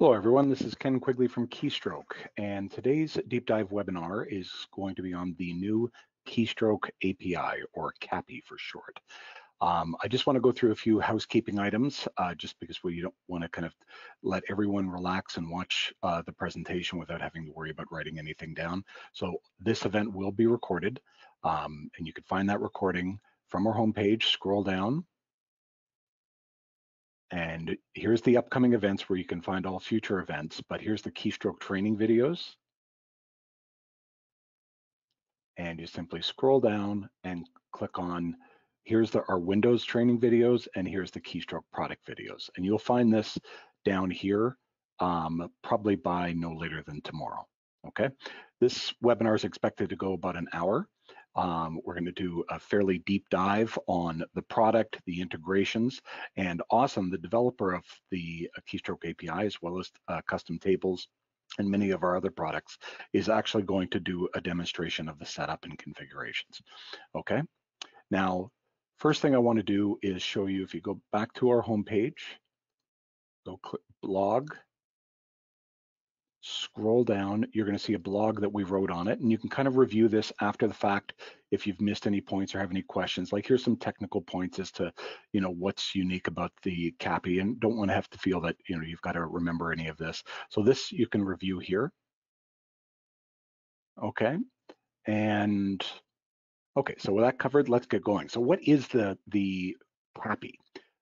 Hello everyone, this is Ken Quigley from Keystroke and today's deep dive webinar is going to be on the new Keystroke API or CAPI for short. Um, I just want to go through a few housekeeping items uh, just because we don't want to kind of let everyone relax and watch uh, the presentation without having to worry about writing anything down. So this event will be recorded um, and you can find that recording from our homepage, scroll down and here's the upcoming events where you can find all future events, but here's the keystroke training videos. And you simply scroll down and click on, here's the, our Windows training videos, and here's the keystroke product videos. And you'll find this down here um, probably by no later than tomorrow, okay? This webinar is expected to go about an hour. Um, we're going to do a fairly deep dive on the product, the integrations, and Austin, the developer of the Keystroke API, as well as uh, custom tables and many of our other products, is actually going to do a demonstration of the setup and configurations. Okay, now, first thing I want to do is show you, if you go back to our homepage, go click blog, scroll down, you're going to see a blog that we wrote on it, and you can kind of review this after the fact if you've missed any points or have any questions. Like here's some technical points as to, you know, what's unique about the CAPI, and don't want to have to feel that, you know, you've got to remember any of this. So this you can review here. Okay, and okay, so with that covered, let's get going. So what is the the CAPI?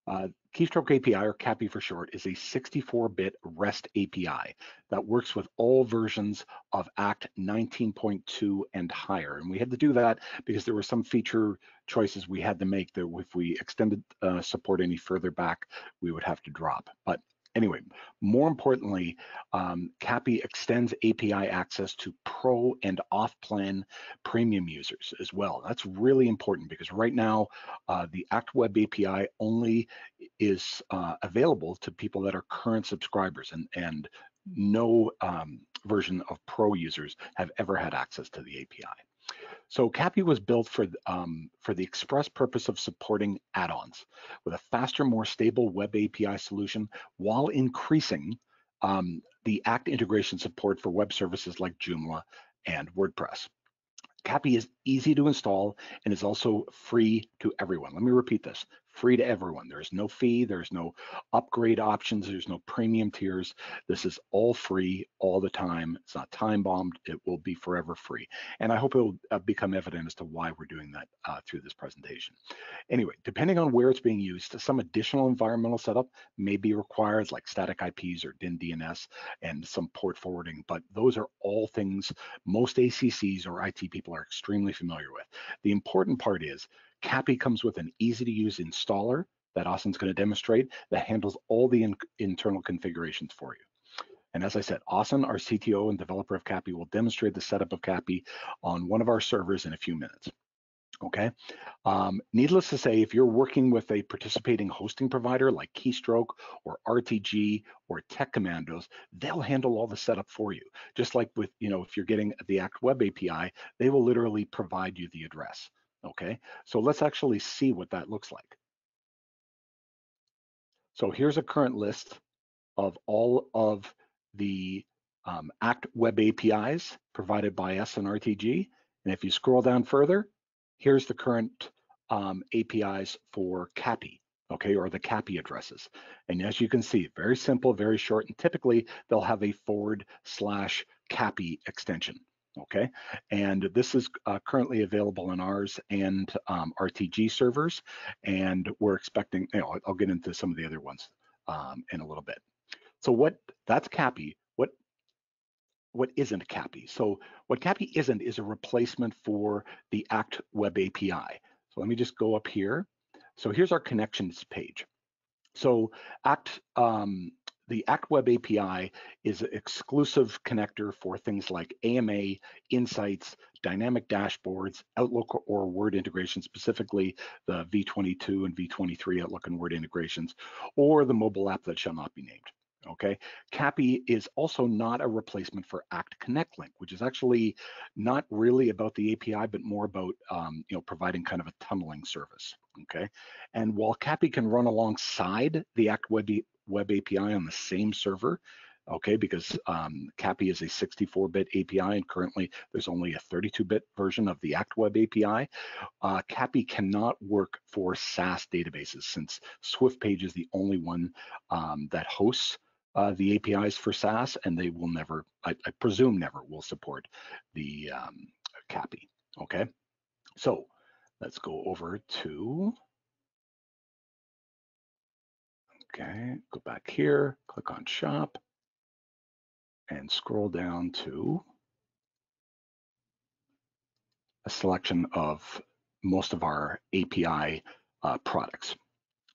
Uh, Keystroke API, or CAPI for short, is a 64-bit REST API that works with all versions of ACT 19.2 and higher. And we had to do that because there were some feature choices we had to make that if we extended uh, support any further back, we would have to drop. But Anyway, more importantly, um, CAPI extends API access to pro and off-plan premium users as well. That's really important because right now, uh, the ActWeb API only is uh, available to people that are current subscribers and, and no um, version of pro users have ever had access to the API. So CAPI was built for, um, for the express purpose of supporting add-ons with a faster, more stable web API solution while increasing um, the ACT integration support for web services like Joomla and WordPress. CAPI is easy to install and is also free to everyone. Let me repeat this, free to everyone. There's no fee, there's no upgrade options, there's no premium tiers. This is all free all the time. It's not time bombed, it will be forever free. And I hope it will uh, become evident as to why we're doing that uh, through this presentation. Anyway, depending on where it's being used, some additional environmental setup may be required like static IPs or DynDNS and some port forwarding, but those are all things most ACCs or IT people are extremely familiar with. The important part is CAPI comes with an easy to use installer that Austin's going to demonstrate that handles all the in internal configurations for you. And as I said, Austin, our CTO and developer of CAPI, will demonstrate the setup of CAPI on one of our servers in a few minutes. Okay, um, needless to say, if you're working with a participating hosting provider like Keystroke or RTG or Tech Commandos, they'll handle all the setup for you. Just like with, you know, if you're getting the Act Web API, they will literally provide you the address. Okay, so let's actually see what that looks like. So here's a current list of all of the um, Act Web APIs provided by SNRTG. and if you scroll down further, here's the current um, APIs for CAPI, okay, or the CAPI addresses. And as you can see, very simple, very short, and typically they'll have a forward slash CAPI extension okay? And this is uh, currently available in ours and um, RTG servers, and we're expecting, you know, I'll get into some of the other ones um, in a little bit. So what, that's CAPI. What, what isn't CAPI? So what CAPI isn't is a replacement for the ACT Web API. So let me just go up here. So here's our connections page. So ACT um, the ActWeb API is an exclusive connector for things like AMA, Insights, dynamic dashboards, Outlook or Word integration, specifically the V22 and V23 Outlook and Word integrations, or the mobile app that shall not be named. Okay, CAPI is also not a replacement for Act Connect Link, which is actually not really about the API, but more about um, you know providing kind of a tunneling service. Okay, and while CAPI can run alongside the Act Web web API on the same server, okay, because um, CAPI is a 64-bit API and currently there's only a 32-bit version of the ActWeb API. Uh, CAPI cannot work for SaaS databases since SwiftPage is the only one um, that hosts uh, the APIs for SaaS and they will never, I, I presume never, will support the um, CAPI, okay? So let's go over to Okay, go back here, click on shop and scroll down to a selection of most of our API uh, products.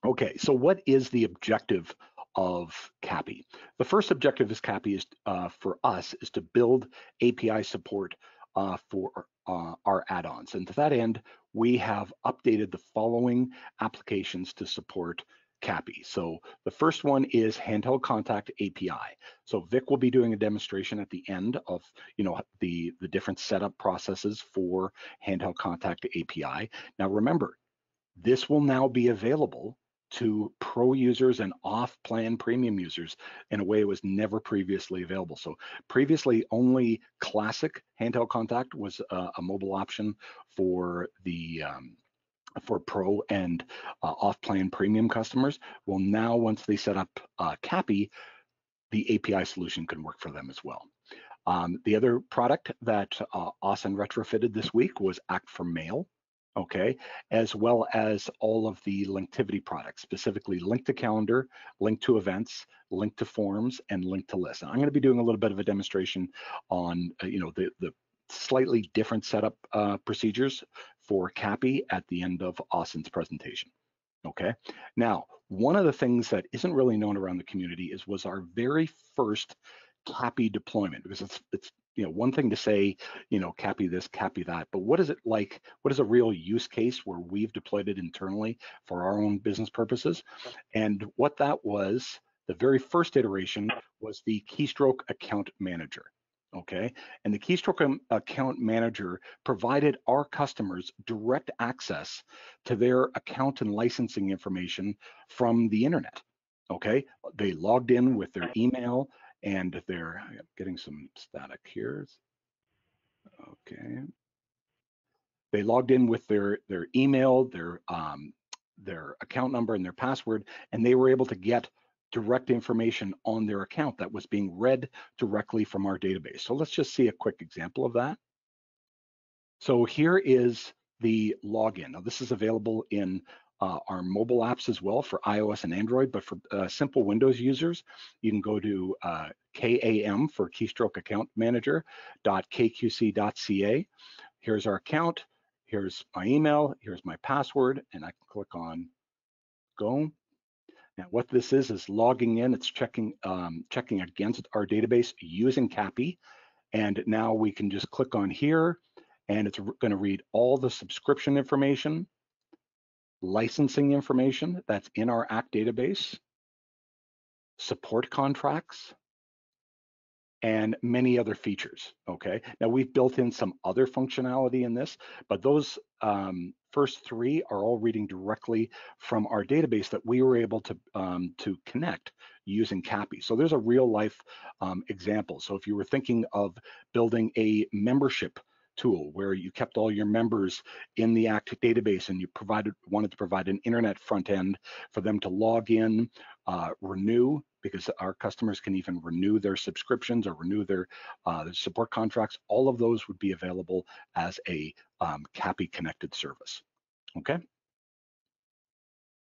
Okay, so what is the objective of CAPI? The first objective is CAPI is uh, for us is to build API support uh, for uh, our add-ons. And to that end, we have updated the following applications to support CAPI. So the first one is handheld contact API. So Vic will be doing a demonstration at the end of, you know, the, the different setup processes for handheld contact API. Now remember, this will now be available to pro users and off-plan premium users in a way it was never previously available. So previously only classic handheld contact was a, a mobile option for the um, for pro and uh, off-plan premium customers. Well, now once they set up uh, CAPI, the API solution can work for them as well. Um, the other product that uh, Austin retrofitted this week was Act for Mail, okay, as well as all of the Linktivity products, specifically Link to Calendar, Link to Events, Link to Forms, and Link to Lists. And I'm going to be doing a little bit of a demonstration on, uh, you know, the, the slightly different setup uh, procedures for CAPI at the end of Austin's presentation. Okay, now one of the things that isn't really known around the community is was our very first CAPI deployment because it's it's you know one thing to say you know CAPI this CAPI that but what is it like what is a real use case where we've deployed it internally for our own business purposes and what that was the very first iteration was the keystroke account manager okay? And the Keystroke account manager provided our customers direct access to their account and licensing information from the internet, okay? They logged in with their email and their, I'm getting some static here. Okay. They logged in with their, their email, their, um, their account number and their password, and they were able to get direct information on their account that was being read directly from our database. So let's just see a quick example of that. So here is the login. Now this is available in uh, our mobile apps as well for iOS and Android, but for uh, simple Windows users, you can go to uh, KAM for Keystroke Account Manager, Manager.kqc.ca. Here's our account, here's my email, here's my password, and I can click on go. Now, what this is is logging in. It's checking um, checking against our database using CAPI, and now we can just click on here, and it's going to read all the subscription information, licensing information that's in our ACT database, support contracts, and many other features, okay? Now we've built in some other functionality in this, but those um, first three are all reading directly from our database that we were able to, um, to connect using CAPI. So there's a real life um, example. So if you were thinking of building a membership tool where you kept all your members in the ACT database and you provided wanted to provide an internet front end for them to log in, uh, renew, because our customers can even renew their subscriptions or renew their, uh, support contracts. All of those would be available as a um, CAPI connected service. Okay.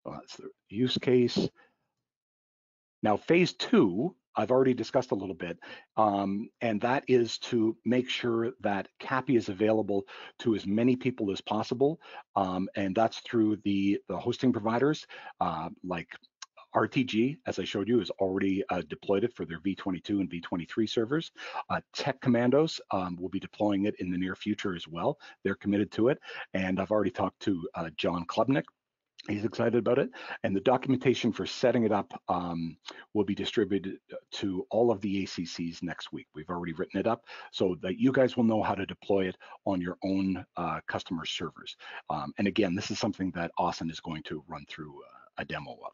Well, that's the use case. Now, phase two I've already discussed a little bit, um, and that is to make sure that CAPI is available to as many people as possible, um, and that's through the, the hosting providers uh, like RTG, as I showed you, has already uh, deployed it for their V22 and V23 servers. Uh, Tech Commandos um, will be deploying it in the near future as well. They're committed to it, and I've already talked to uh, John Klubnik, He's excited about it. And the documentation for setting it up um, will be distributed to all of the ACCs next week. We've already written it up so that you guys will know how to deploy it on your own uh, customer servers. Um, and again, this is something that Austin is going to run through uh, a demo of.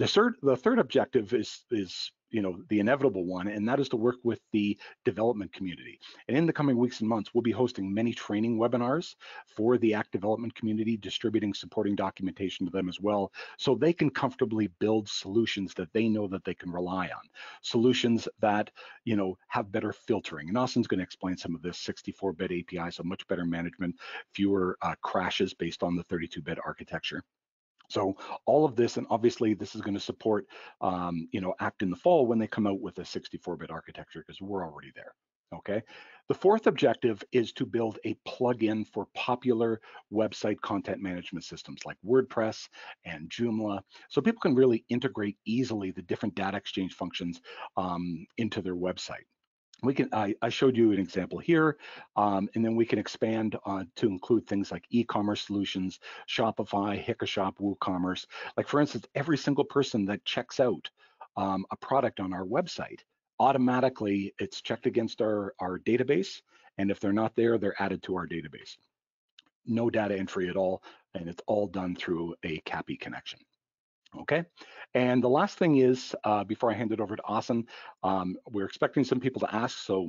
The third, the third objective is, is you know, the inevitable one, and that is to work with the development community. And in the coming weeks and months, we'll be hosting many training webinars for the ACT development community, distributing supporting documentation to them as well, so they can comfortably build solutions that they know that they can rely on. Solutions that, you know, have better filtering. And Austin's gonna explain some of this 64-bit API, so much better management, fewer uh, crashes based on the 32-bit architecture. So all of this, and obviously this is going to support, um, you know, ACT in the fall when they come out with a 64-bit architecture because we're already there. Okay. The fourth objective is to build a plugin for popular website content management systems like WordPress and Joomla, so people can really integrate easily the different data exchange functions um, into their website we can I, I, showed you an example here um, and then we can expand uh, to include things like e-commerce solutions shopify hikashop woocommerce. Like for instance every single person that checks out um, a product on our website automatically it's checked against our our database and if they're not there they're added to our database. No data entry at all and it's all done through a CAPI connection Okay, and the last thing is, uh, before I hand it over to Austin, um, we're expecting some people to ask, so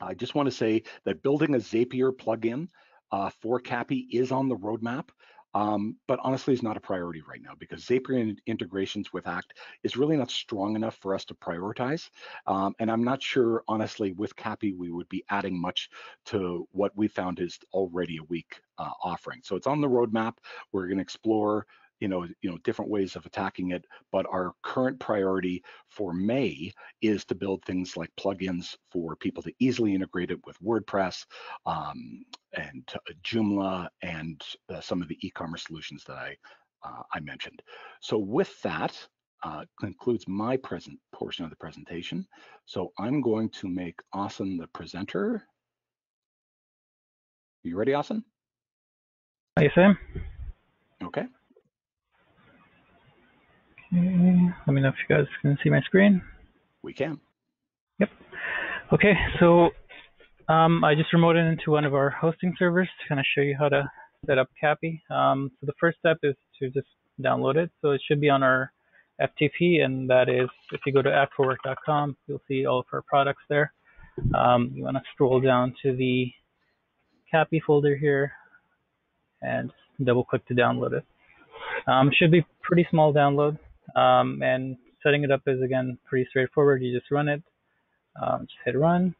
I just want to say that building a Zapier plugin uh, for CAPI is on the roadmap, um, but honestly is not a priority right now because Zapier integrations with ACT is really not strong enough for us to prioritize. Um, and I'm not sure, honestly, with CAPI, we would be adding much to what we found is already a weak uh, offering. So it's on the roadmap. We're going to explore you know, you know, different ways of attacking it. But our current priority for May is to build things like plugins for people to easily integrate it with WordPress um, and uh, Joomla and uh, some of the e-commerce solutions that I uh, I mentioned. So with that, uh, concludes my present portion of the presentation. So I'm going to make Austin the presenter. You ready, Austin? Hi, Sam. Okay. Okay, let me know if you guys can see my screen. We can. Yep. Okay, so um, I just remoted into one of our hosting servers to kind of show you how to set up CAPI. Um, so the first step is to just download it. So it should be on our FTP, and that is if you go to act4work.com, you'll see all of our products there. Um, you want to scroll down to the CAPI folder here and double click to download it. Um, should be pretty small download. Um, and setting it up is again pretty straightforward. You just run it, um, just hit run,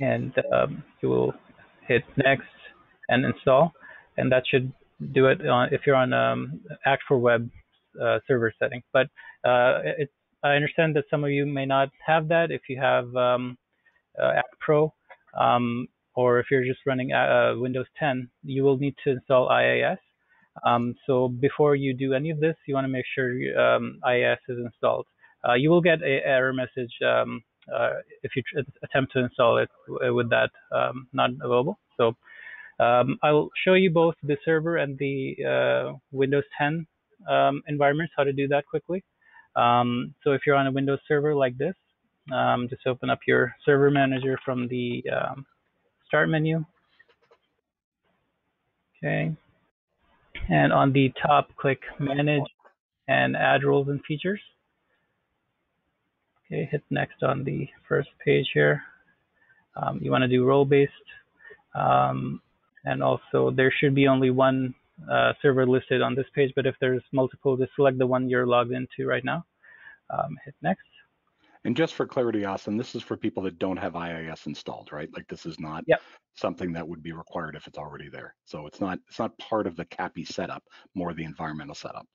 and um, you will hit next and install, and that should do it on, if you're on um, Act for Web uh, server setting. But uh, it, I understand that some of you may not have that. If you have um, uh, Act Pro, um, or if you're just running uh, Windows 10, you will need to install IIS. Um, so before you do any of this, you want to make sure um, IIS is installed. Uh, you will get an error message um, uh, if you attempt to install it with that um, not available. So um, I'll show you both the server and the uh, Windows 10 um, environments, how to do that quickly. so if you're on a Windows server like this, just open up your server manager from the start menu. Okay, and on the top, click Manage and Add Roles and Features. Okay, hit Next on the first page here. Um, you want to do role-based. Um, and also, there should be only one uh, server listed on this page, but if there's multiple, just select the one you're logged into right now. Um, hit Next. And just for clarity, Austin, this is for people that don't have IIS installed, right? Like this is not yep. something that would be required if it's already there. So it's not it's not part of the CAPI setup, more the environmental setup.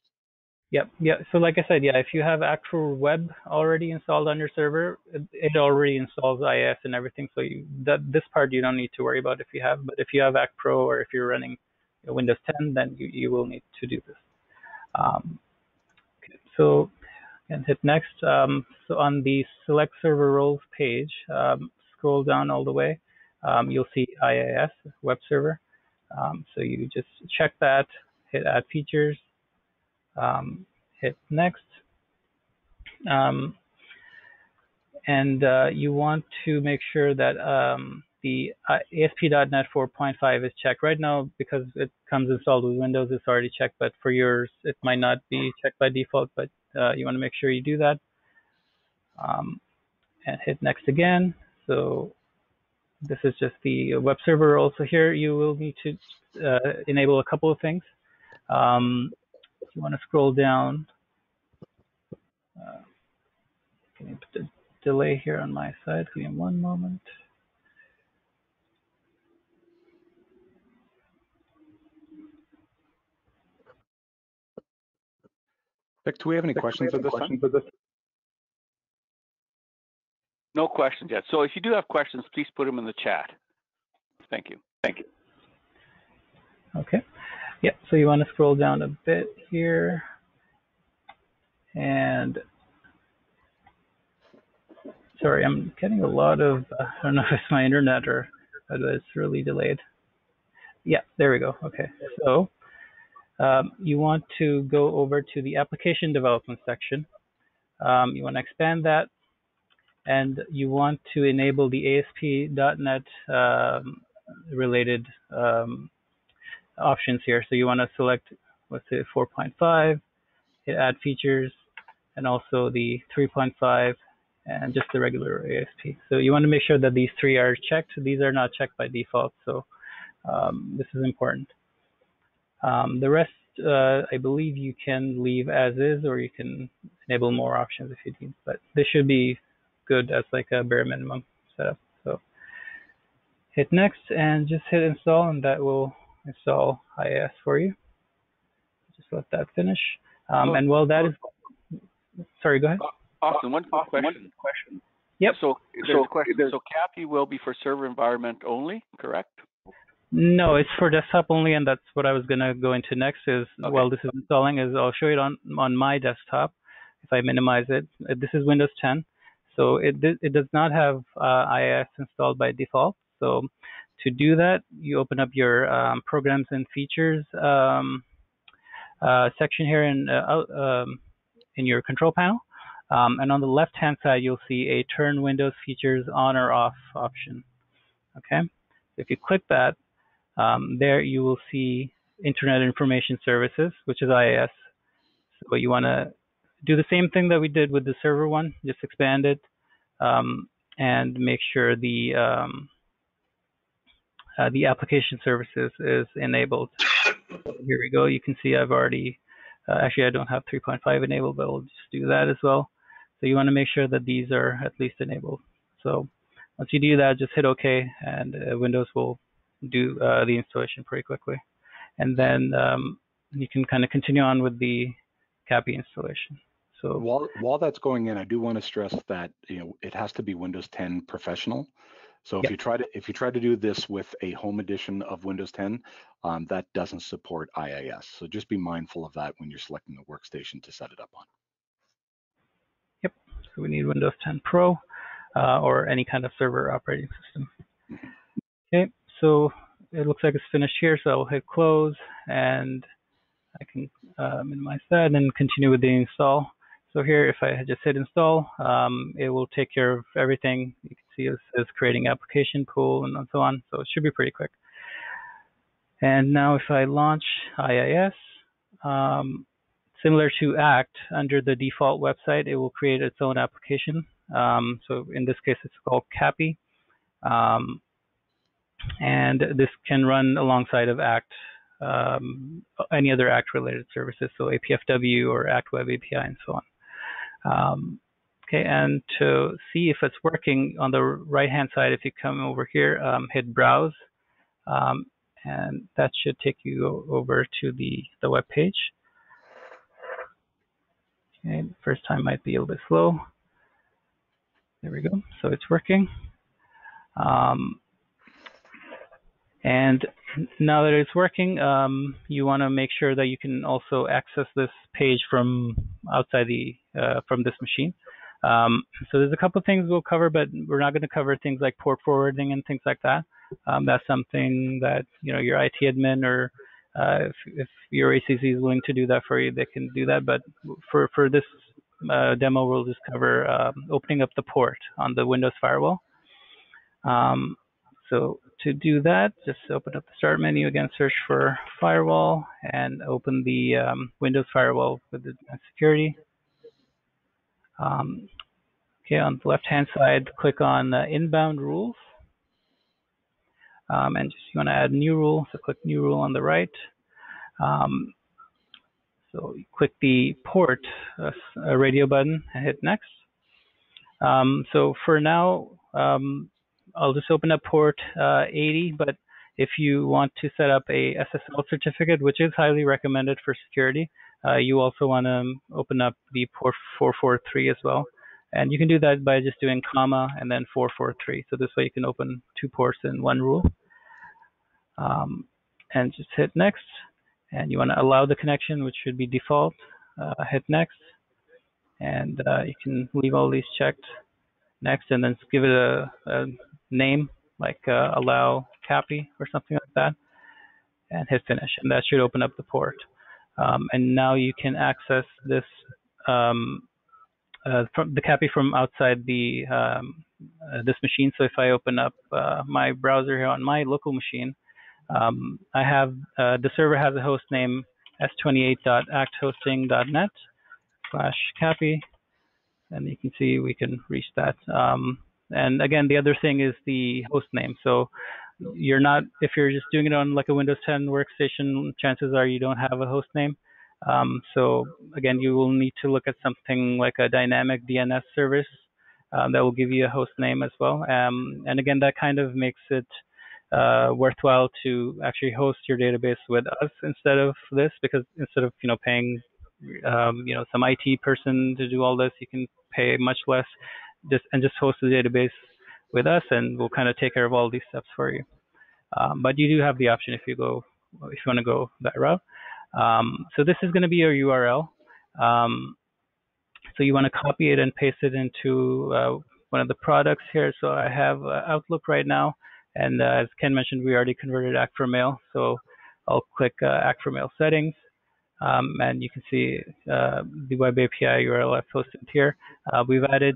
Yep. Yeah. So like I said, yeah, if you have actual web already installed on your server, it, it already installs IIS and everything. So you, that this part you don't need to worry about if you have. But if you have Act Pro or if you're running Windows 10, then you, you will need to do this. Um, okay. So and hit next. Um, so on the select server roles page, um, scroll down all the way. Um, you'll see IIS web server. Um, so you just check that, hit add features, um, hit next. Um, and uh, you want to make sure that the ASP.NET 4.5 is checked right now because it comes installed with Windows. It's already checked, but for yours, it might not be checked by default. But uh, you want to make sure you do that. Um, and hit next again. So this is just the web server. Also here, you will need to uh, enable a couple of things. Um, you want to scroll down, uh, can you put the delay here on my side? Give me one moment. Vic, do we have any Vic, questions have at any this time? questions at this- No questions yet. So if you do have questions, please put them in the chat. Thank you. Thank you. Okay. Yeah, so you want to scroll down a bit here. And sorry, I'm getting a lot of, uh, I don't know if it's my internet or but it's really delayed. Yeah, there we go. Okay, so um, you want to go over to the application development section. Um, you want to expand that and you want to enable the ASP.NET um, related um, options here. So you want to select, let's say 4.5, hit add features, and also the 3.5 and just the regular ASP. So you want to make sure that these three are checked. These are not checked by default, so um, this is important. Um, the rest, uh, I believe you can leave as is, or you can enable more options if you need. But this should be good as like a bare minimum setup. So hit next and just hit install, and that will install IIS for you. Just let that finish. Um, Well, and while that is, sorry, go ahead. Austin, one quick Austin, one question. question. Yep. So there's So a So CAPI will be for server environment only, correct? No, it's for desktop only, and that's what I was gonna go into next. Is Okay. while this is installing, is I'll show it on on my desktop. If I minimize it, Uh, this is Windows 10, so it it does not have uh, IIS installed by default. So to do that, you open up your um, programs and features um, uh, section here in uh, um, in your control panel, um, and on the left hand side you'll see a turn Windows features on or off option. Okay, if you click that, um, there you will see Internet Information Services, which is IIS. So you want to do the same thing that we did with the server one, just expand it um, and make sure the um, uh, the application services is enabled. Here we go. You can see I've already, uh, actually I don't have 3.5 enabled, but we'll just do that as well. So you want to make sure that these are at least enabled. So once you do that, just hit OK and uh, Windows will do uh, the installation pretty quickly. And then um, you can kind of continue on with the CAPI installation. So While while that's going in, I do want to stress that you know it has to be Windows 10 Professional. So if Yep. you try to if you try to do this with a home edition of Windows 10, um, that doesn't support IIS. So just be mindful of that when you're selecting the workstation to set it up on. Yep. So we need Windows 10 Pro uh, or any kind of server operating system. Okay, so it looks like it's finished here, so I'll hit close and I can uh, minimize that and continue with the install. So here, if I just hit install, um, it will take care of everything. You can see it says creating application pool and so on, so it should be pretty quick. And now if I launch IIS, um, similar to Act, under the default website, it will create its own application. Um, so in this case, it's called CAPI. Um, and this can run alongside of Act, um, any other Act related services, so APFW or Act Web API and so on. Um, okay, and to see if it's working on the right hand side, if you come over here, um, hit Browse, um, and that should take you over to the, the web page. Okay, first time might be a little bit slow. There we go. So it's working. Um, and now that it's working, um, you want to make sure that you can also access this page from outside the uh, from this machine. Um, so there's a couple of things we'll cover, but we're not going to cover things like port forwarding and things like that. Um, that's something that you know your IT admin or uh, if, if your ACC is willing to do that for you, they can do that. But for for this uh, demo, we'll just cover um, opening up the port on the Windows firewall. Um, So to do that, just open up the start menu again, search for firewall and open the um, Windows firewall with the security. Um, okay, on the left-hand side, click on uh, inbound rules. Um, and just you want to add new rule, so click new rule on the right. Um, so click the port uh, radio button and hit next. Um, so for now, um, I'll just open up port uh, 80, but if you want to set up a SSL certificate, which is highly recommended for security, uh, you also want to open up the port 443 as well. And you can do that by just doing comma and then 443. So this way you can open two ports in one rule. Um, and just hit next. And you want to allow the connection, which should be default. Uh, hit next. And uh, you can leave all these checked next and then give it a, a name like uh, allow CAPI or something like that and hit finish and that should open up the port um, and now you can access this um, uh, from the CAPI from outside the um, uh, this machine so if I open up uh, my browser here on my local machine um, I have uh, the server has a host name s28.acthosting.net slash CAPI and you can see we can reach that. And again, the other thing is the host name. So you're not, if you're just doing it on like a Windows 10 workstation, chances are you don't have a host name. Um, so again, you will need to look at something like a dynamic DNS service um, that will give you a host name as well. Um, and again, that kind of makes it uh, worthwhile to actually host your database with us instead of this, because instead of you know paying um, you know some IT person to do all this, you can pay much less just and just host the database with us and we'll kind of take care of all these steps for you. Um, but you do have the option if you go if you want to go that route. Um, so this is going to be your URL. Um, so you want to copy it and paste it into uh, one of the products here. So I have uh, Outlook right now, and uh, as Ken mentioned, we already converted Act for Mail. So I'll click uh, Act for Mail settings, um, and you can see uh, the web API URL I've posted here. Uh, we've added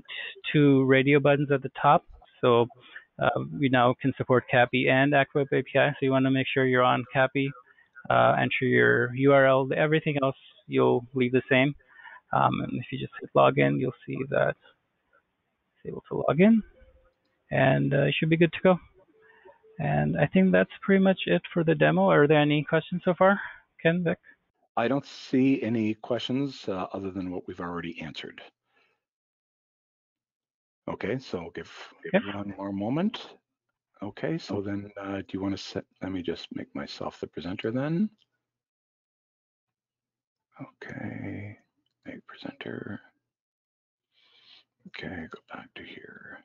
two radio buttons at the top. So uh, we now can support CAPI and ActWeb API. So you want to make sure you're on CAPI, uh, enter your URL. Everything else you'll leave the same. Um, and if you just hit login, you'll see that it's able to log in. And uh, you should be good to go. And I think that's pretty much it for the demo. Are there any questions so far? Ken, Vic? I don't see any questions uh, other than what we've already answered. Okay, so give, give one more moment. Okay, so then uh, do you want to set, let me just make myself the presenter then. Okay, make presenter. Okay, go back to here.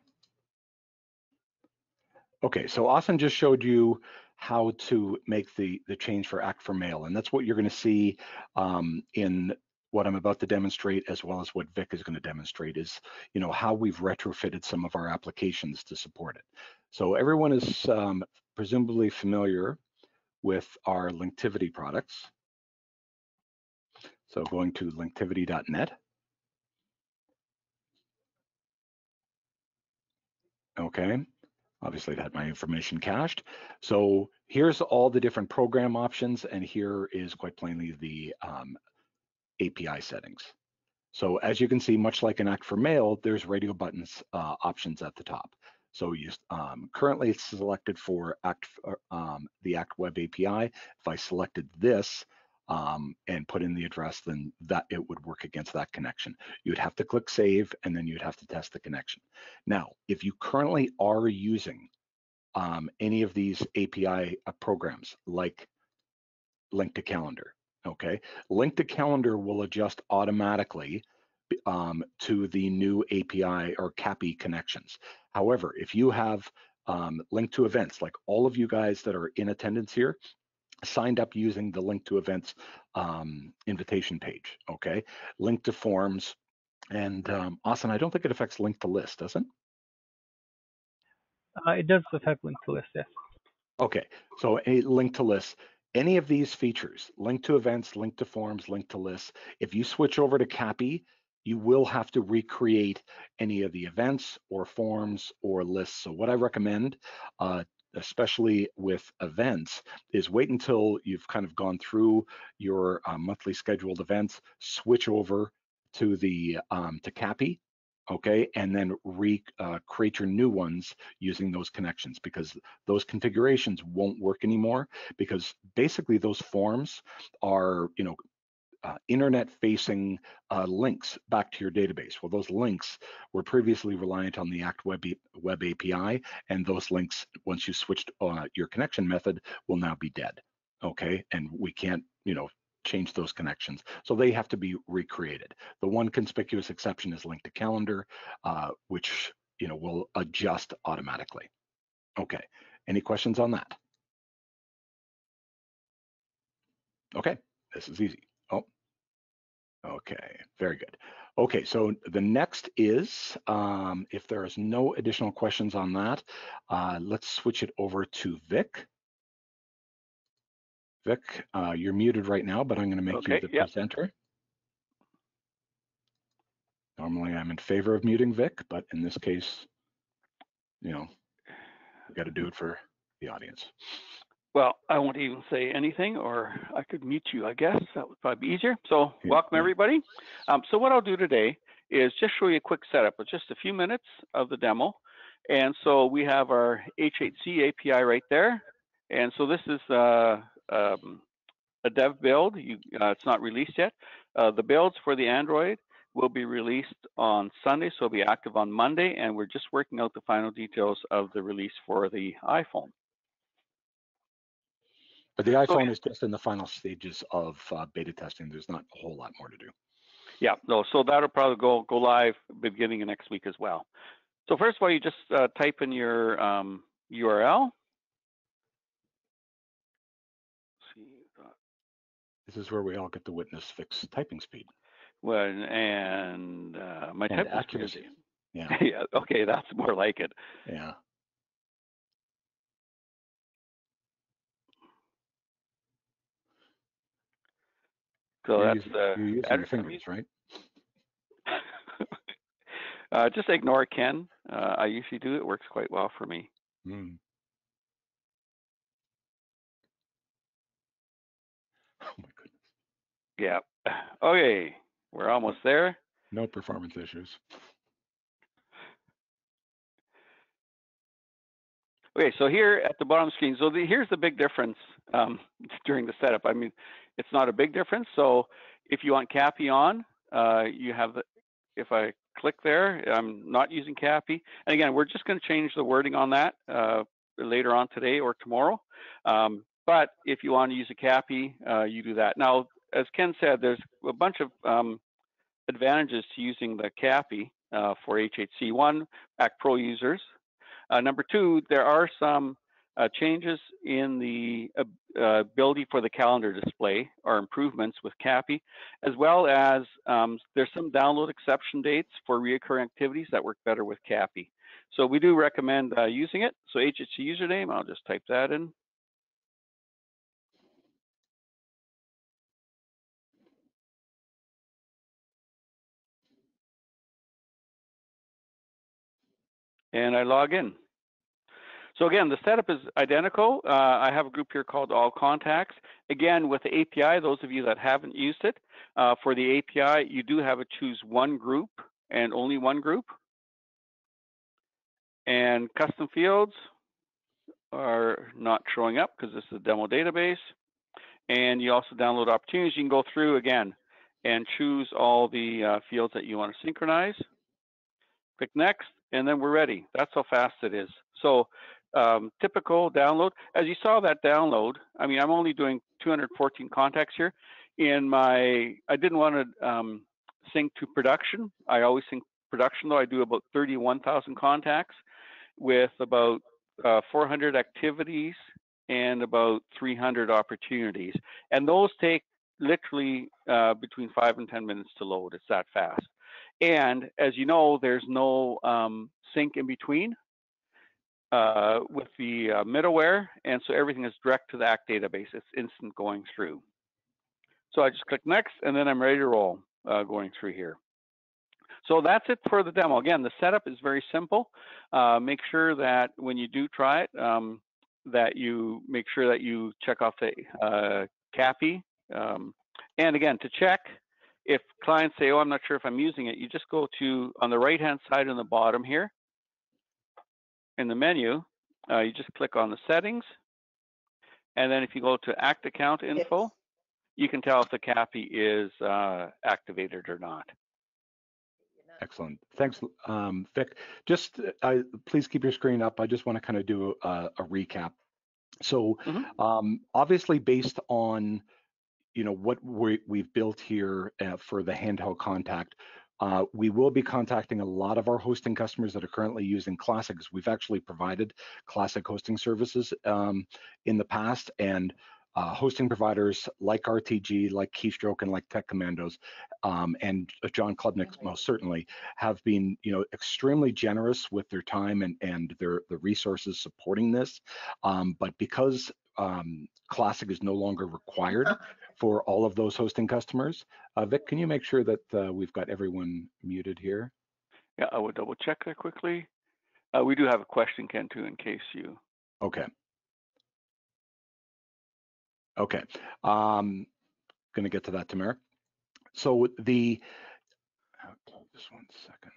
Okay, so Austin just showed you how to make the, the change for Act for Mail. And that's what you're going to see um, in what I'm about to demonstrate, as well as what Vic is going to demonstrate, is you know how we've retrofitted some of our applications to support it. So everyone is um, presumably familiar with our Linktivity products. So going to linktivity.net. Okay, Obviously, it had my information cached. So here's all the different program options, and here is quite plainly the um, API settings. So as you can see, much like an Act for Mail, there's radio buttons uh, options at the top. So you um, currently it's selected for Act um, the Act Web API. If I selected this, um, and put in the address, then that it would work against that connection. You'd have to click save and then you'd have to test the connection. Now, if you currently are using um, any of these API uh, programs like Link to Calendar, okay, Link to Calendar will adjust automatically um, to the new API or CAPI connections. However, if you have um, link to events, like all of you guys that are in attendance here, signed up using the link to events um, invitation page, okay? Link to forms, and um, Austin, I don't think it affects link to list, does it? Uh, it does affect link to list, yes. Okay, so a link to list, any of these features, link to events, link to forms, link to lists, if you switch over to CAPI, you will have to recreate any of the events or forms or lists. So what I recommend, uh, especially with events, is wait until you've kind of gone through your uh, monthly scheduled events, switch over to the um, to CAPI, okay, and then re uh, create your new ones using those connections because those configurations won't work anymore because basically those forms are, you know, uh, internet facing uh, links back to your database. Well, those links were previously reliant on the Act Web, Web API, and those links, once you switched uh, your connection method, will now be dead. Okay, and we can't, you know, change those connections. So they have to be recreated. The one conspicuous exception is link to calendar, uh, which, you know, will adjust automatically. Okay, any questions on that? Okay, this is easy. Okay, very good. Okay, so the next is, um, if there is no additional questions on that, uh, let's switch it over to Vic. Vic, uh, you're muted right now, but I'm going to make okay, you the yep. presenter. Normally I'm in favor of muting Vic, but in this case, you know, we got to do it for the audience. Well, I won't even say anything, or I could mute you, I guess. That would probably be easier. So Yeah, welcome, everybody. Um, so what I'll do today is just show you a quick setup of just a few minutes of the demo. And so we have our HHC API right there. And so this is uh, um, a dev build. You, uh, it's not released yet. Uh, the builds for the Android will be released on Sunday, so it'll be active on Monday. And we're just working out the final details of the release for the iPhone. But the iPhone is just in the final stages of uh, beta testing. There's not a whole lot more to do. Yeah, no, so that'll probably go go live beginning of next week as well. So first of all, you just uh, type in your um, URL. see, This is where we all get to witness Vic's typing speed well, and uh, my and accuracy. Yeah, yeah, okay, that's more like it. yeah. So you're that's using, the you're using your fingers, right? uh, just ignore Ken. Uh, I usually do. It works quite well for me. Mm. Oh my goodness. Yeah. Okay, we're almost there. No performance issues. Okay, so here at the bottom screen, so the, here's the big difference um, during the setup. I mean, it's not a big difference. So if you want CAPI on, uh, you have the, if I click there, I'm not using CAPI. And again, we're just going to change the wording on that uh, later on today or tomorrow. Um, but if you want to use a CAPI, uh, you do that. Now, as Ken said, there's a bunch of um, advantages to using the CAPI uh, for HHC. One, Act Pro users. Uh, number two, there are some uh, changes in the uh, ability for the calendar display are improvements with CAPI, as well as um, there's some download exception dates for reoccurring activities that work better with CAPI. So we do recommend uh, using it. So HHC username, I'll just type that in. And I log in. So again, the setup is identical. Uh, I have a group here called All Contacts. Again, with the API, those of you that haven't used it, uh, for the API, you do have to choose one group and only one group. And custom fields are not showing up because this is a demo database. And you also download opportunities. You can go through again and choose all the uh, fields that you want to synchronize. Click next, and then we're ready. That's how fast it is. So um, typical download. As you saw that download, I mean, I'm only doing 214 contacts here. In my, I didn't want to um, sync to production. I always sync production though. I do about 31,000 contacts with about uh, 400 activities and about 300 opportunities. And those take literally uh, between five and 10 minutes to load. It's that fast. And as you know, there's no um, sync in between uh, with the uh, middleware, and so everything is direct to the ACT database. It's instant going through. So I just click next, and then I'm ready to roll uh, going through here. So that's it for the demo. Again, the setup is very simple. Uh, make sure that when you do try it, um, that you make sure that you check off the uh, CAPI. Um, and again, to check, if clients say, oh, I'm not sure if I'm using it, you just go to, on the right-hand side in the bottom here, in the menu, uh, you just click on the settings. And then if you go to act account info, you can tell if the CAPI is uh, activated or not. Excellent. Thanks, um, Vic. Just uh, please keep your screen up. I just want to kind of do a, a recap. So mm -hmm. um, obviously based on you know what we, we've built here uh, for the handheld contact, uh, we will be contacting a lot of our hosting customers that are currently using Classic. We've actually provided Classic hosting services um, in the past, and uh, hosting providers like RTG, like Keystroke, and like Tech Commandos, um, and uh, John Klubnik most certainly have been, you know, extremely generous with their time and and their the resources supporting this. Um, but because um, Classic is no longer required for all of those hosting customers, uh, Vic, can you make sure that uh, we've got everyone muted here? Yeah, I will double check that quickly. Uh, we do have a question, Ken, too, in case you. Okay. Okay, um, going to get to that, Tamara. So the, just one second.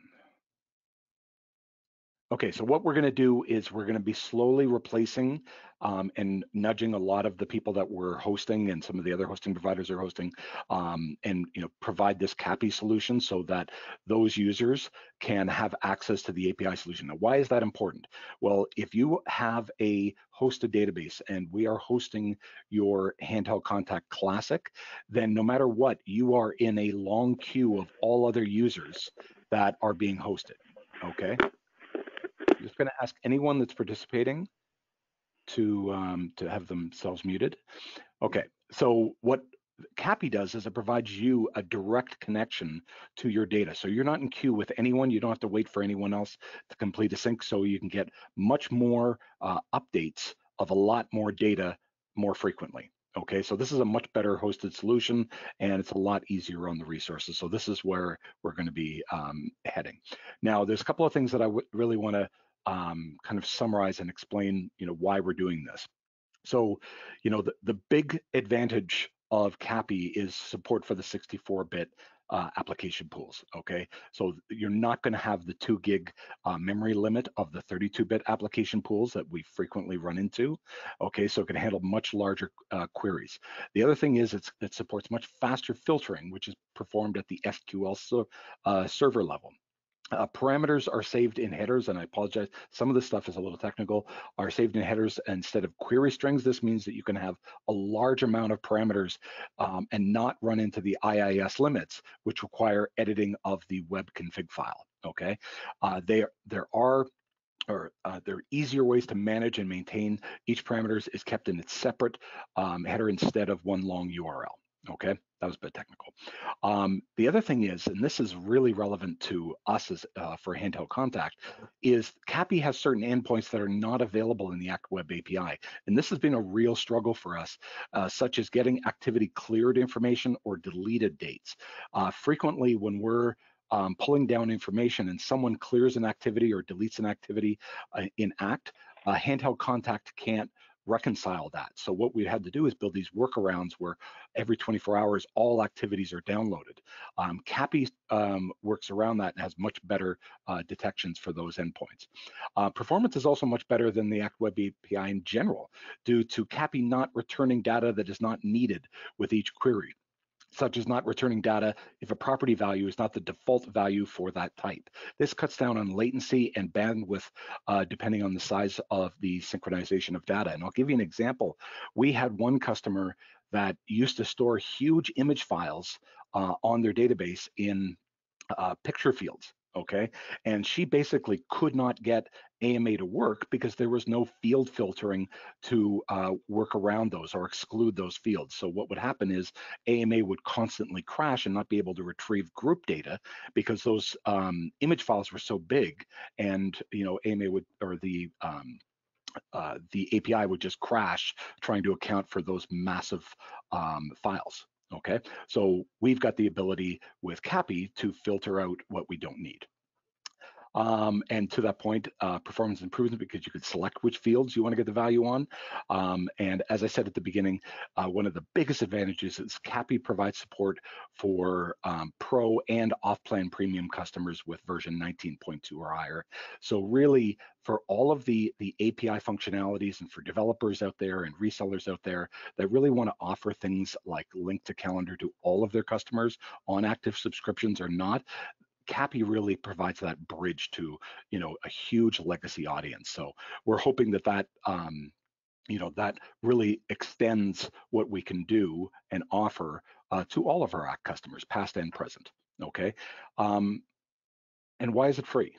Okay, so what we're going to do is we're going to be slowly replacing um, and nudging a lot of the people that we're hosting and some of the other hosting providers are hosting um, and you know provide this CAPI solution so that those users can have access to the API solution. Now, why is that important? Well, if you have a hosted database and we are hosting your handheld contact classic, then no matter what, you are in a long queue of all other users that are being hosted, okay? Just gonna ask anyone that's participating to um, to have themselves muted. Okay, so what CAPI does is it provides you a direct connection to your data. So you're not in queue with anyone. You don't have to wait for anyone else to complete a sync. So you can get much more uh, updates of a lot more data more frequently. Okay, so this is a much better hosted solution and it's a lot easier on the resources. So this is where we're going to be um, heading. Now, there's a couple of things that I really want to um, kind of summarize and explain, you know, why we're doing this. So, you know, the, the big advantage of CAPI is support for the 64-bit uh, application pools. Okay, so you're not going to have the two gig uh, memory limit of the 32-bit application pools that we frequently run into. Okay, so it can handle much larger uh, queries. The other thing is it supports much faster filtering, which is performed at the SQL so, uh, server level. Uh, parameters are saved in headers, and I apologize, some of this stuff is a little technical, are saved in headers instead of query strings. This means that you can have a large amount of parameters um, and not run into the IIS limits, which require editing of the web config file, okay? Uh, there, there are or uh, there are easier ways to manage and maintain each parameters is kept in its separate um, header instead of one long URL. Okay, that was a bit technical. Um, the other thing is, and this is really relevant to us as uh, for handheld contact, is CAPI has certain endpoints that are not available in the ActWeb API. And this has been a real struggle for us, uh, such as getting activity cleared information or deleted dates. Uh, frequently when we're um, pulling down information and someone clears an activity or deletes an activity uh, in ACT, handheld contact can't reconcile that. So what we had to do is build these workarounds where every 24 hours, all activities are downloaded. Um, CAPI um, works around that and has much better uh, detections for those endpoints. Uh, performance is also much better than the ActWeb API in general due to CAPI not returning data that is not needed with each query such as not returning data if a property value is not the default value for that type. This cuts down on latency and bandwidth uh, depending on the size of the synchronization of data. And I'll give you an example. We had one customer that used to store huge image files uh, on their database in uh, picture fields okay? And she basically could not get AMA to work because there was no field filtering to uh, work around those or exclude those fields. So what would happen is AMA would constantly crash and not be able to retrieve group data because those um, image files were so big and, you know, AMA would, or the, um, uh, the API would just crash trying to account for those massive um, files. Okay, so we've got the ability with CAPI to filter out what we don't need. Um, and to that point, uh, performance improvement because you could select which fields you want to get the value on. Um, and as I said at the beginning, uh, one of the biggest advantages is CAPI provides support for um, pro and off-plan premium customers with version 19.2 or higher. So really, for all of the the API functionalities and for developers out there and resellers out there that really want to offer things like link to calendar to all of their customers on active subscriptions or not, CAPI really provides that bridge to, you know, a huge legacy audience. So we're hoping that that, um, you know, that really extends what we can do and offer uh, to all of our ACT customers, past and present. Okay. Um, and why is it free?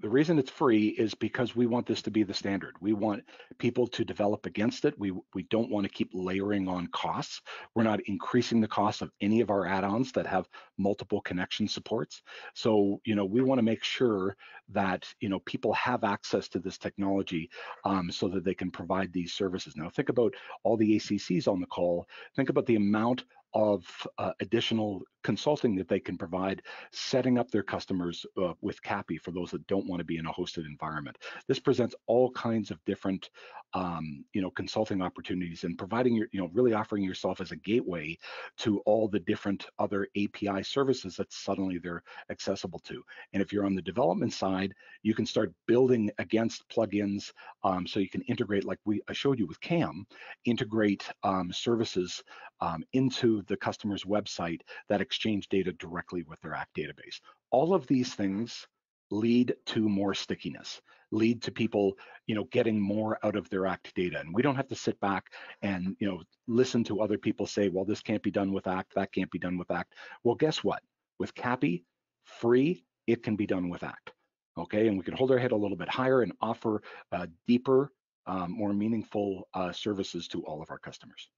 The reason it's free is because we want this to be the standard. We want people to develop against it. We we don't want to keep layering on costs. We're not increasing the cost of any of our add-ons that have multiple connection supports. So you know we want to make sure that you know people have access to this technology um, so that they can provide these services. Now think about all the ACCs on the call. Think about the amount of uh, additional consulting that they can provide, setting up their customers uh, with CAPI for those that don't want to be in a hosted environment. This presents all kinds of different, um, you know, consulting opportunities and providing your, you know, really offering yourself as a gateway to all the different other API services that suddenly they're accessible to. And if you're on the development side, you can start building against plugins um, so you can integrate, like we I showed you with CAM, integrate um, services um, into the customer's website that exchange data directly with their ACT database. All of these things lead to more stickiness, lead to people, you know, getting more out of their ACT data. And we don't have to sit back and, you know, listen to other people say, well, this can't be done with ACT, that can't be done with ACT. Well, guess what? With CAPI, free, it can be done with ACT. Okay, and we can hold our head a little bit higher and offer uh, deeper, um, more meaningful uh, services to all of our customers.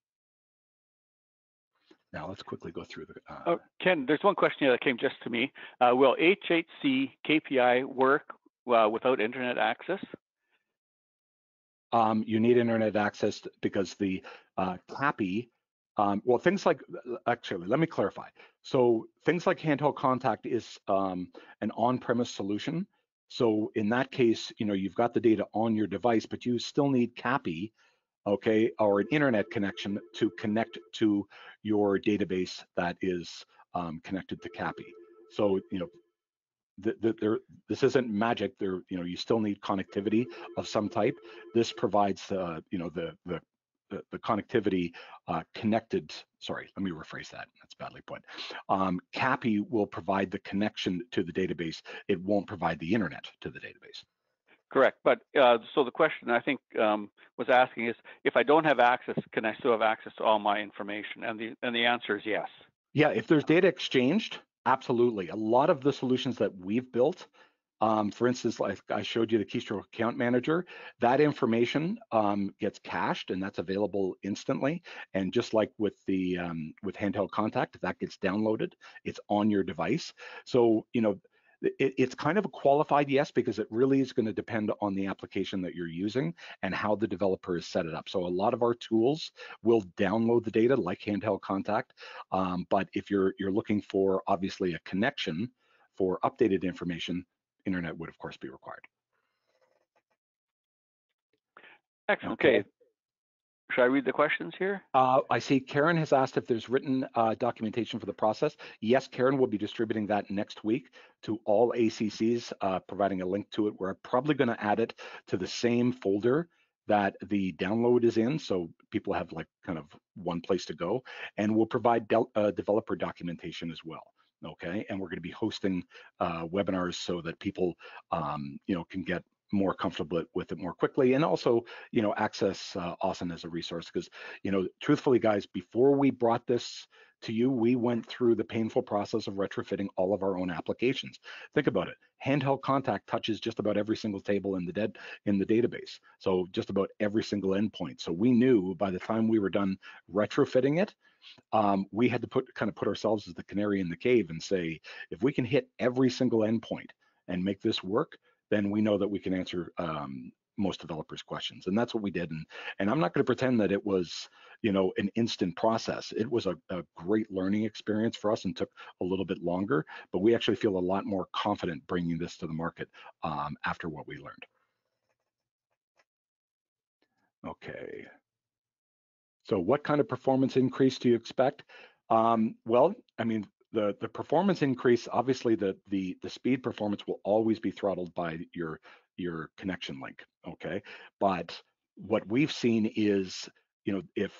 Now let's quickly go through the. Uh, oh, Ken, there's one question here that came just to me. Uh, will HHC CAPI work uh, without internet access? Um, you need internet access because the uh, CAPI, um, well, things like, actually, let me clarify. So things like handheld contact is um, an on-premise solution. So in that case, you know, you've got the data on your device, but you still need CAPI okay, or an internet connection to connect to your database that is um, connected to CAPI. So, you know, the, the, there, this isn't magic. There, you know, you still need connectivity of some type. This provides, uh, you know, the the the, the connectivity uh, connected. Sorry, let me rephrase that. That's badly put. Um, CAPI will provide the connection to the database. It won't provide the internet to the database. Correct. But uh, so the question I think um, was asking is, if I don't have access, can I still have access to all my information? And the and the answer is yes. Yeah, if there's data exchanged, absolutely. A lot of the solutions that we've built, um, for instance, like I showed you the Keystroke Account Manager, that information um, gets cached and that's available instantly. And just like with the um, with handheld contact, that gets downloaded, it's on your device. So you know it, it's kind of a qualified yes because it really is going to depend on the application that you're using and how the developer has set it up. So a lot of our tools will download the data like handheld contact, um, but if you're you're looking for obviously a connection for updated information, internet would of course be required. Excellent. Okay. okay. Should I read the questions here? Uh, I see Karen has asked if there's written uh, documentation for the process. Yes, Karen will be distributing that next week to all ACCs, uh, providing a link to it. We're probably going to add it to the same folder that the download is in, so people have like kind of one place to go. And we'll provide uh, developer documentation as well okay and we're going to be hosting uh, webinars so that people um, you know can get more comfortable with it more quickly and also you know access uh, Austin as a resource because you know truthfully guys before we brought this to you we went through the painful process of retrofitting all of our own applications. Think about it. Handheld contact touches just about every single table in the dead in the database so just about every single endpoint. So we knew by the time we were done retrofitting it um, we had to put kind of put ourselves as the canary in the cave and say if we can hit every single endpoint and make this work then we know that we can answer um, most developers' questions, and that's what we did. And and I'm not going to pretend that it was you know an instant process. It was a, a great learning experience for us and took a little bit longer, but we actually feel a lot more confident bringing this to the market um, after what we learned. Okay. So what kind of performance increase do you expect? Um, well, I mean, the the performance increase, obviously the the the speed performance will always be throttled by your your connection link, okay? But what we've seen is, you know, if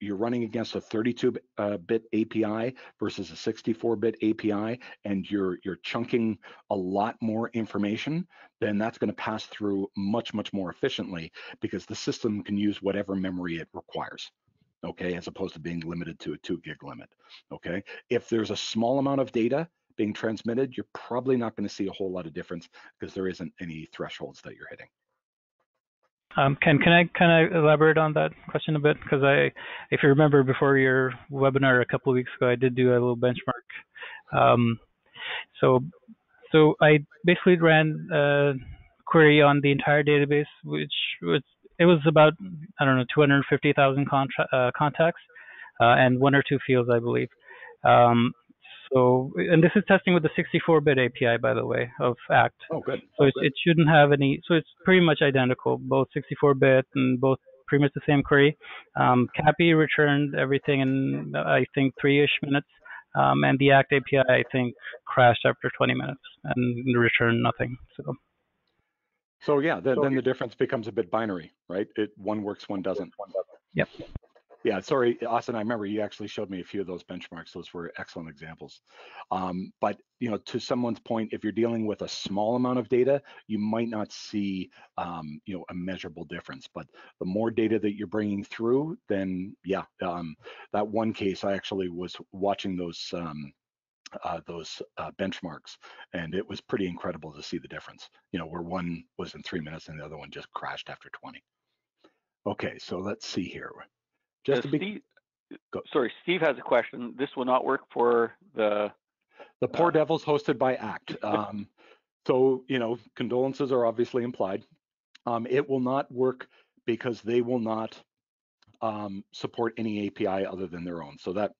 you're running against a 32-bit uh, API versus a 64-bit API, and you're you're chunking a lot more information, then that's going to pass through much much more efficiently because the system can use whatever memory it requires okay, as opposed to being limited to a two gig limit, okay? If there's a small amount of data being transmitted, you're probably not gonna see a whole lot of difference because there isn't any thresholds that you're hitting. Um, Ken, can I can I elaborate on that question a bit? Because I, if you remember before your webinar a couple of weeks ago, I did do a little benchmark. Um, so, so I basically ran a query on the entire database, which was it was about I don't know 250,000 contra- uh, contacts uh, and one or two fields, I believe. Um, so, and this is testing with the 64-bit API, by the way, of Act. Oh, good. So oh, it, it shouldn't have any. So it's pretty much identical, both 64-bit and both pretty much the same query. Um, CAPI returned everything in I think three-ish minutes, um, and the Act API I think crashed after 20 minutes and returned nothing. So. So yeah, then, so then the difference becomes a bit binary, right? It one works, one doesn't. One doesn't. Yep. Yeah, sorry, Austin. I remember you actually showed me a few of those benchmarks. Those were excellent examples. Um, but you know, to someone's point, if you're dealing with a small amount of data, you might not see um, you know a measurable difference. But the more data that you're bringing through, then yeah, um, that one case I actually was watching those um, uh, those uh, benchmarks, and it was pretty incredible to see the difference. You know, where one was in three minutes and the other one just crashed after 20. Okay, so let's see here. Just uh, be... Steve, sorry, Steve has a question. This will not work for the the poor uh, devils hosted by ACT. Um, so you know, condolences are obviously implied. Um, it will not work because they will not um, support any API other than their own. So that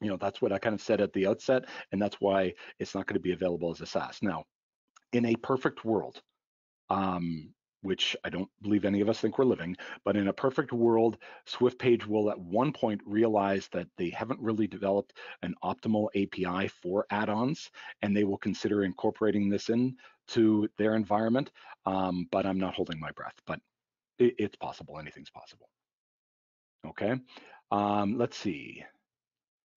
you know, that's what I kind of said at the outset, and that's why it's not going to be available as a SaaS. Now, in a perfect world, um, which I don't believe any of us think we're living, but in a perfect world, SwiftPage will at one point realize that they haven't really developed an optimal API for add-ons, and they will consider incorporating this in to their environment. Um, but I'm not holding my breath, but it, it's possible. Anything's possible. Okay. Um, let's see.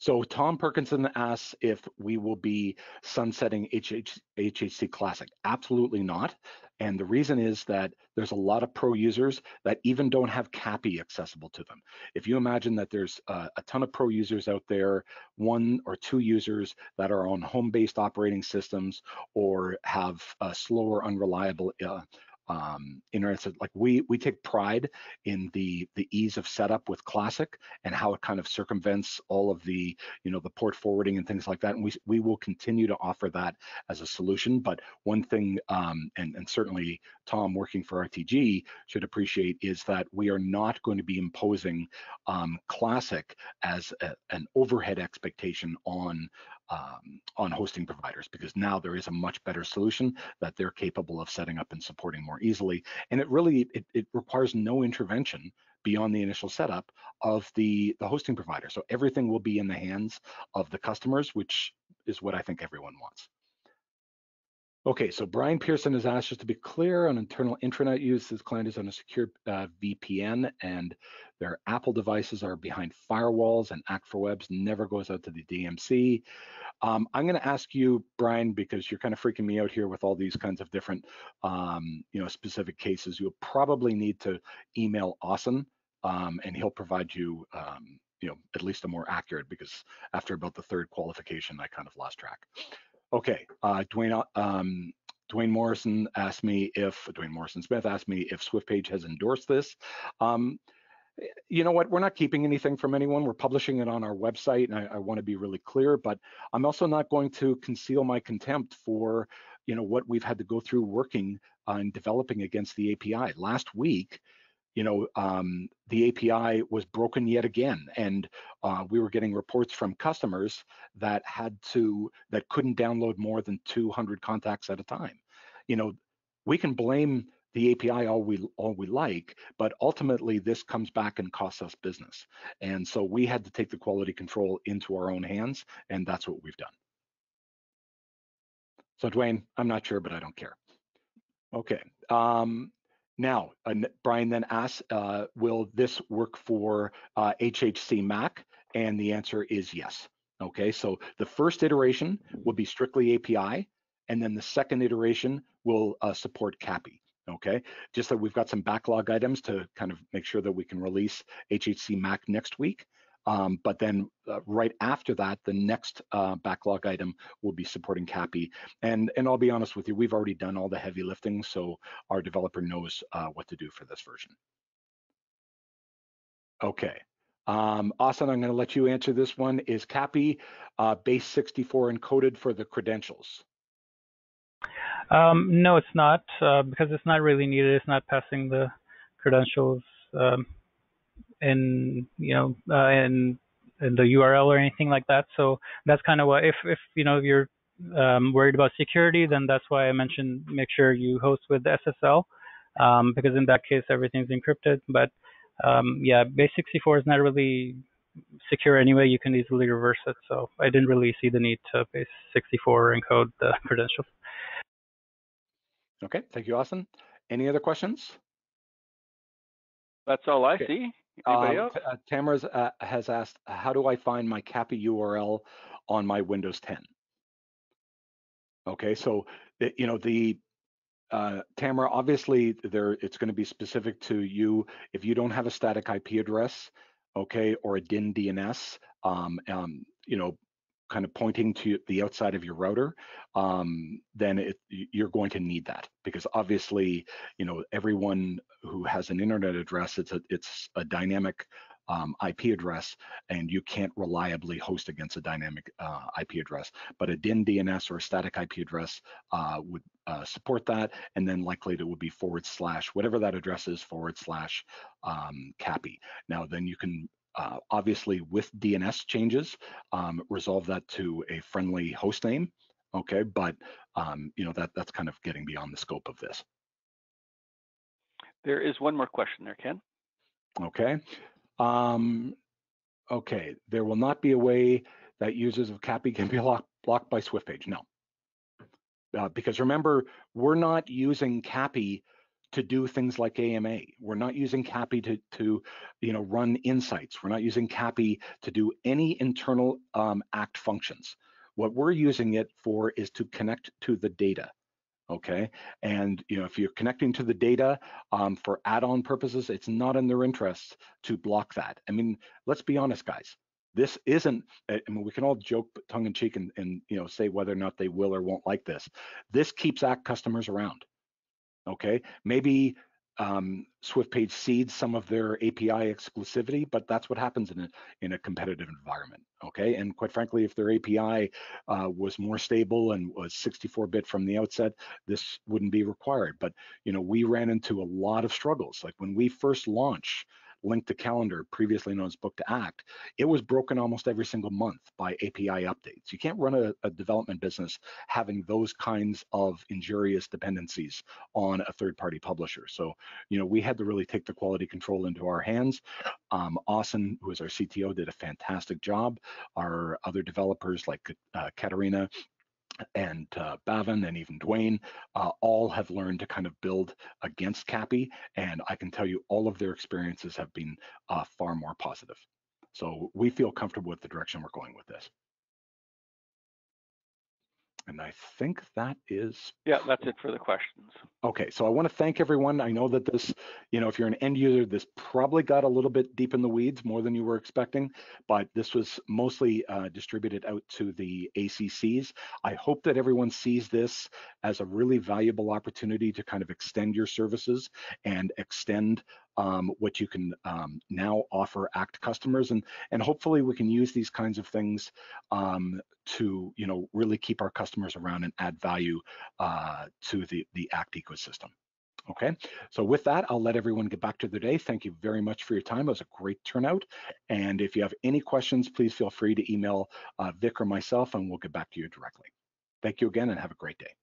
So Tom Perkinson asks if we will be sunsetting HH, HHC Classic. Absolutely not. And the reason is that there's a lot of pro users that even don't have CAPI accessible to them. If you imagine that there's a, a ton of pro users out there, one or two users that are on home-based operating systems or have slower, unreliable uh, um, interested. Like we we take pride in the the ease of setup with Classic and how it kind of circumvents all of the you know the port forwarding and things like that. And we we will continue to offer that as a solution. But one thing, um, and and certainly Tom working for RTG should appreciate is that we are not going to be imposing um, Classic as a, an overhead expectation on um, on hosting providers because now there is a much better solution that they're capable of setting up and supporting more easily. And it really, it, it requires no intervention beyond the initial setup of the, the hosting provider. So everything will be in the hands of the customers, which is what I think everyone wants. Okay, so Brian Pearson has asked us to be clear on internal intranet use. This client is on a secure uh, VPN and their Apple devices are behind firewalls and Act for Webs never goes out to the DMZ. Um, I'm going to ask you, Brian, because you're kind of freaking me out here with all these kinds of different, um, you know, specific cases. You'll probably need to email Austin, um, and he'll provide you, um, you know, at least a more accurate. Because after about the third qualification, I kind of lost track. Okay, uh, Dwayne. Um, Dwayne Morrison asked me if Dwayne Morrison Smith asked me if SwiftPage has endorsed this. Um, you know what? We're not keeping anything from anyone. We're publishing it on our website, and I, I want to be really clear. But I'm also not going to conceal my contempt for, you know, what we've had to go through working on developing against the API. Last week, you know, um, the API was broken yet again, and uh, we were getting reports from customers that had to that couldn't download more than 200 contacts at a time. You know, we can blame the API all we all we like, but ultimately this comes back and costs us business. And so we had to take the quality control into our own hands, and that's what we've done. So Dwayne, I'm not sure, but I don't care. Okay. Um, now, uh, Brian then asks, uh, will this work for uh, HHC Mac? And the answer is yes. Okay, so the first iteration will be strictly API, and then the second iteration will uh, support CAPI. Okay, just that we've got some backlog items to kind of make sure that we can release HHC Mac next week. Um, but then uh, right after that, the next uh, backlog item will be supporting CAPI. And, and I'll be honest with you, we've already done all the heavy lifting, so our developer knows uh, what to do for this version. Okay. Um, Austin, I'm going to let you answer this one. Is CAPI uh, base 64 encoded for the credentials? Um, no, it's not uh, because it's not really needed. It's not passing the credentials um, in you know uh, in in the URL or anything like that. So that's kind of what if if you know you're um, worried about security, then that's why I mentioned make sure you host with SSL um, because in that case everything's encrypted. But um, yeah, base64 is not really secure anyway. You can easily reverse it. So I didn't really see the need to base64 encode the credentials. Okay, thank you, Austin. Any other questions? That's all I okay. see. Anybody um, else? Uh, Tamara uh, has asked, how do I find my CAPI URL on my Windows 10? Okay, so you know the uh, Tamara, obviously there it's going to be specific to you. If you don't have a static IP address, okay, or a DynDNS, um, um, you know, kind of pointing to the outside of your router, um, then it, you're going to need that because obviously, you know, everyone who has an internet address, it's a it's a dynamic um, IP address, and you can't reliably host against a dynamic uh, IP address. But a DynDNS or a static IP address uh, would uh, support that, and then likely it would be forward slash whatever that address is forward slash um, CAPI. Now, then you can uh, obviously with DNS changes, um, resolve that to a friendly host name. Okay, but um, you know that that's kind of getting beyond the scope of this. There is one more question there, Ken. Okay. Um, okay, there will not be a way that users of CAPI can be locked, blocked by SwiftPage. No. Uh, because remember, we're not using CAPI to do things like AMA. We're not using CAPI to, to you know, run insights. We're not using CAPI to do any internal um, ACT functions. What we're using it for is to connect to the data. Okay, and you know if you're connecting to the data um, for add-on purposes, it's not in their interest to block that. I mean, let's be honest, guys. This isn't. I mean, we can all joke tongue in cheek and, and you know say whether or not they will or won't like this. This keeps ACT customers around okay? Maybe um, SwiftPage cedes some of their API exclusivity, but that's what happens in a, in a competitive environment, okay? And quite frankly, if their API uh, was more stable and was 64-bit from the outset, this wouldn't be required. But, you know, we ran into a lot of struggles. Like when we first launched Link to Calendar, previously known as Book to Act, it was broken almost every single month by API updates. You can't run a, a development business having those kinds of injurious dependencies on a third-party publisher. So, you know, we had to really take the quality control into our hands. Um, Austin, who is our CTO, did a fantastic job. Our other developers like uh, Katarina and uh, Bhavin and even Dwayne uh, all have learned to kind of build against CAPI. And I can tell you all of their experiences have been uh, far more positive. So we feel comfortable with the direction we're going with this. And I think that is. Yeah, that's it for the questions. Okay, so I want to thank everyone. I know that this, you know, if you're an end user, this probably got a little bit deep in the weeds, more than you were expecting, but this was mostly uh, distributed out to the ACCs. I hope that everyone sees this as a really valuable opportunity to kind of extend your services and extend um, what you can um, now offer ACT customers, and and hopefully we can use these kinds of things um, to you know really keep our customers around and add value uh, to the the ACT ecosystem. Okay, so with that, I'll let everyone get back to their day. Thank you very much for your time. It was a great turnout. And if you have any questions, please feel free to email uh, Vic or myself and we'll get back to you directly. Thank you again and have a great day.